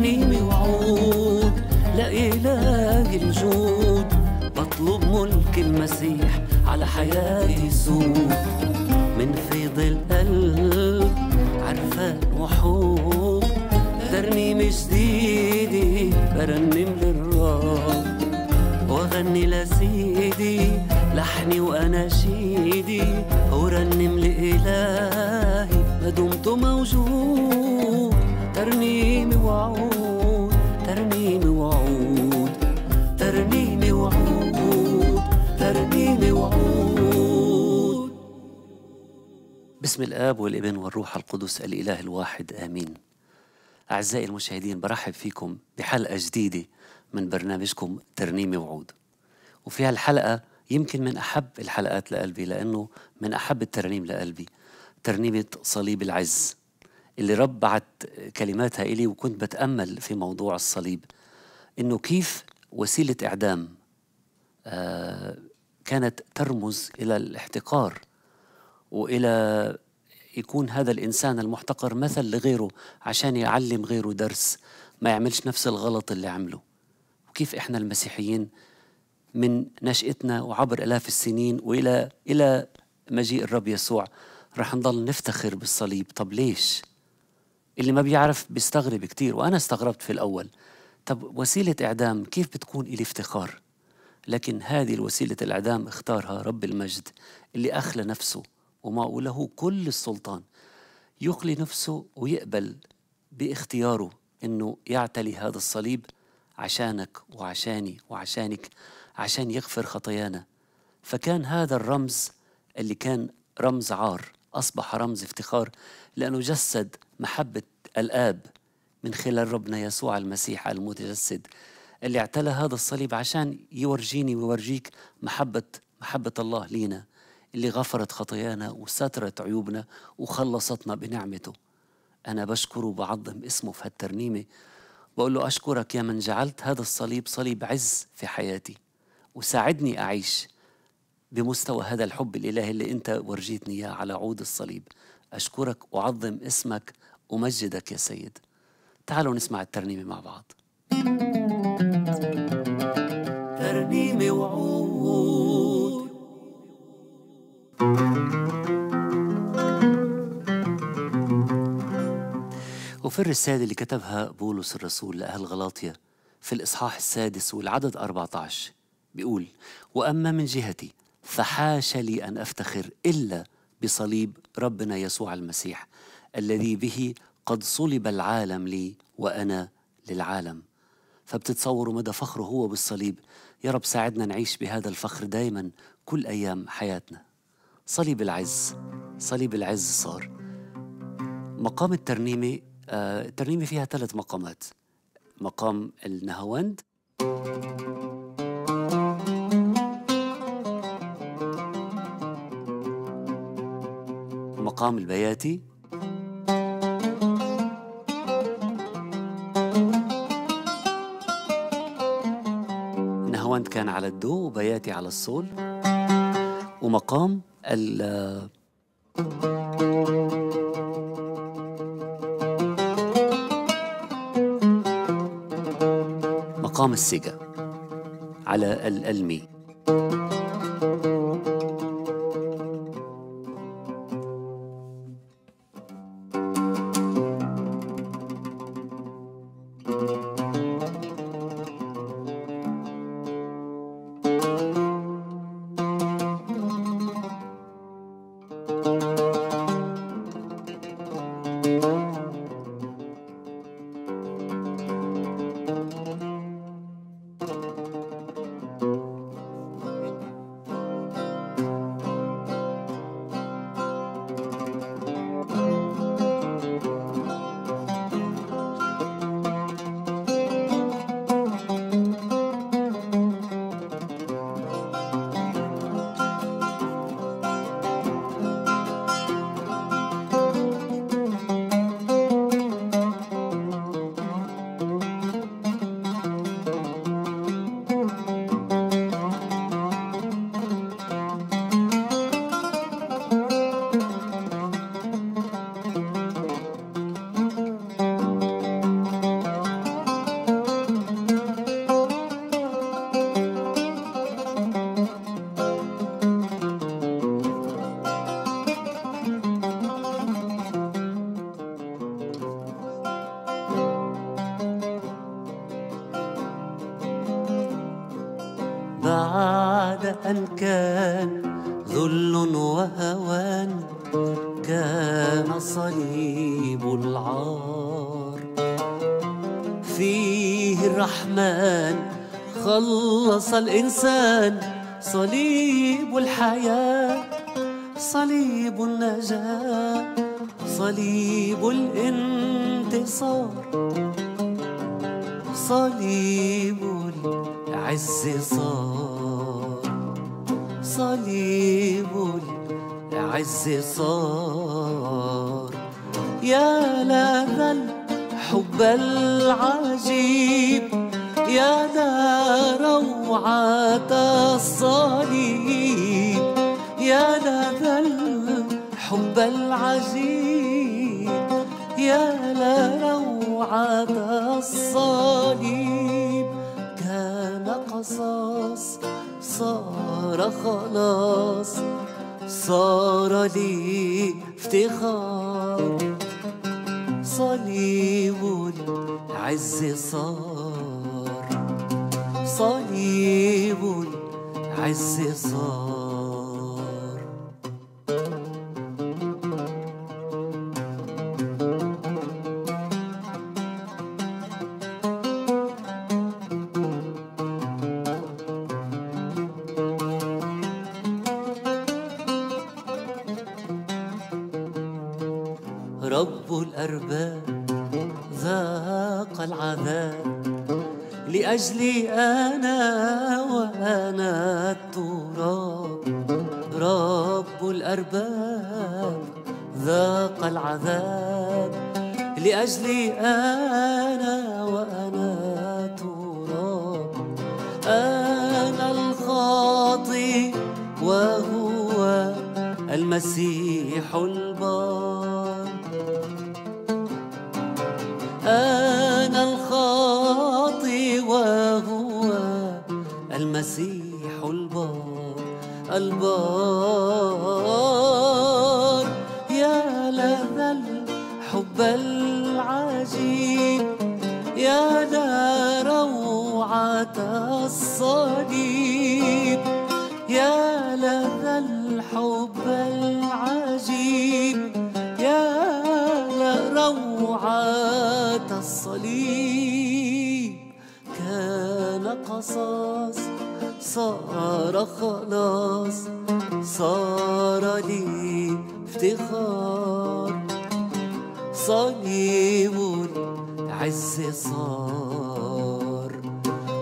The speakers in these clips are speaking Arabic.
ترنيمة وعود لإله الجود بطلب ملك المسيح على حياتي سود من فيض القلب عرفان وحب ترنيمة جديدة برنم للرب. واغني لسيدي لحني واناشيدي ورنم لإلهي بسم الآب والابن والروح القدس الإله الواحد آمين. أعزائي المشاهدين برحب فيكم بحلقة جديدة من برنامجكم ترنيمة وعود. وفي هالحلقة يمكن من أحب الحلقات لقلبي لأنه من أحب الترنيم لقلبي ترنيمة صليب العز اللي رب بعت كلماتها إلي وكنت بتأمل في موضوع الصليب. إنه كيف وسيلة إعدام آه كانت ترمز إلى الاحتقار وإلى يكون هذا الإنسان المحتقر مثل لغيره عشان يعلم غيره درس ما يعملش نفس الغلط اللي عمله وكيف إحنا المسيحيين من نشأتنا وعبر آلاف السنين وإلى إلى مجيء الرب يسوع رح نضل نفتخر بالصليب طب ليش؟ اللي ما بيعرف بيستغرب كتير وأنا استغربت في الأول طب وسيلة إعدام كيف بتكون إلي افتخار؟ لكن هذه الوسيلة الإعدام اختارها رب المجد اللي أخلى نفسه وما وله كل السلطان. يخلي نفسه ويقبل باختياره إنه يعتلي هذا الصليب عشانك وعشاني وعشانك عشان يغفر خطايانا. فكان هذا الرمز اللي كان رمز عار أصبح رمز افتخار لأنه جسد محبة الآب من خلال ربنا يسوع المسيح المتجسد اللي اعتلى هذا الصليب عشان يورجيني ويورجيك محبة محبة الله لينا. اللي غفرت خطايانا وسترت عيوبنا وخلصتنا بنعمته. أنا بشكره وبعظم اسمه في هالترنيمة. بقول له أشكرك يا من جعلت هذا الصليب صليب عز في حياتي وساعدني أعيش بمستوى هذا الحب الإلهي اللي أنت ورجيتني إياه على عود الصليب. أشكرك وأعظم اسمك أمجدك يا سيد. تعالوا نسمع الترنيمة مع بعض. ترنيمة وعود. وفي الرسالة اللي كتبها بولس الرسول لأهل غلاطيا في الإصحاح السادس والعدد 14 بيقول وأما من جهتي فحاش لي أن أفتخر إلا بصليب ربنا يسوع المسيح الذي به قد صلب العالم لي وأنا للعالم. فبتتصوروا مدى فخره هو بالصليب. يا رب ساعدنا نعيش بهذا الفخر دايما كل أيام حياتنا. صليب العز صليب العز صار. مقام الترنيمة آه الترنيمة فيها ثلاث مقامات. مقام النهاوند. ومقام البياتي. نهاوند كان على الدو وبياتي على الصول. ومقام ال مقام السيجا على ال- ذل وهوان كان صليب العار. فيه الرحمن خلص الإنسان صليب الحياة صليب النجاة صليب الانتصار. صليب العز صار. صليب العز صار. يا لذا الحب العجيب يا ذا روعة الصليب. يا لذا الحب العجيب يا لروعة الصليب. كان قصاص صار. خلاص صار لي افتخار صليب العز صار صليب العز صار الأرباب ذاق العذاب لأجلي أنا وأنا التراب. رب الأرباب ذاق العذاب لأجلي أنا وأنا تراب أنا الخاطي وهو المسيح البار يا لذا الحب العجيب. يا لروعة الصليب. كان قصاص صار خلاص. صار لي افتخار. صليب العز صار.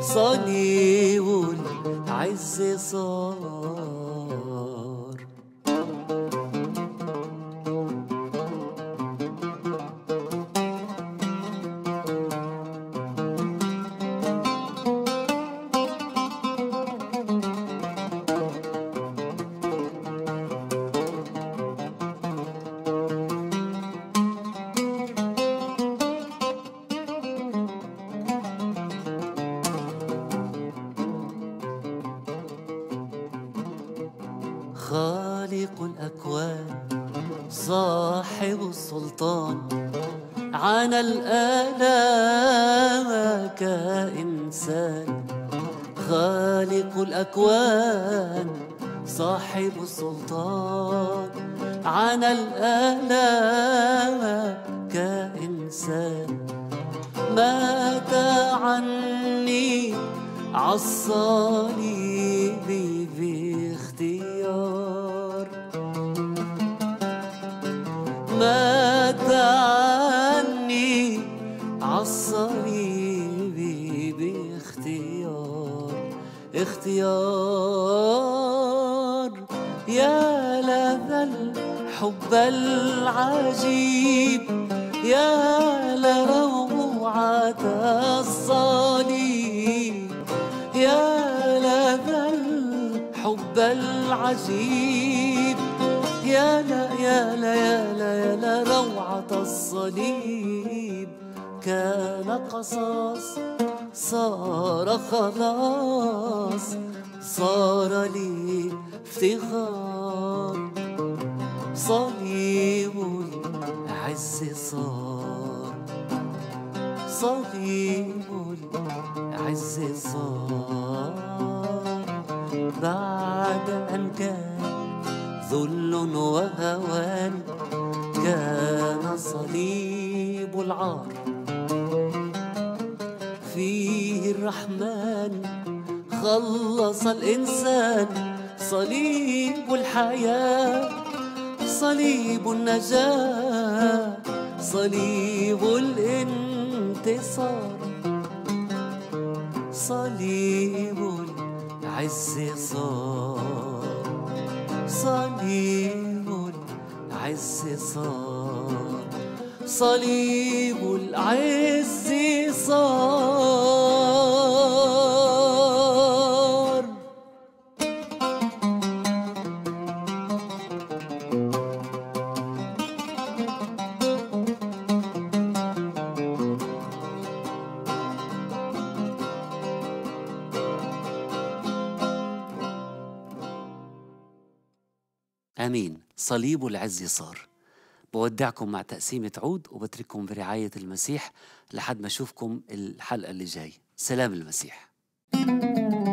صليب العز صار. خالق الأكوان صاحب السلطان. عانى الآلام كإنسان. خالق الأكوان صاحب السلطان. عانى الآلام كإنسان. مات عني عالصليب باختيار عني عالصليب باختيار اختيار يا الحب العجيب يا الصليب يا الحب العجيب يا لا يا لا يا لا روعة الصليب كان قصاص صار خلاص صار لي افتخار. صليب العز صار صليب العز صار. بعد أن كان ذل وهوان كان صليب العار. فيه الرحمن خلص الإنسان. صليب الحياة صليب النجاة صليب الانتصار. صليب العز صار. صليب العز صار صليب العز صار. آمين. صليب العز صار. بودعكم مع تقسيمة عود وبترككم برعاية المسيح لحد ما أشوفكم الحلقة اللي جاي. سلام المسيح. ترنيمة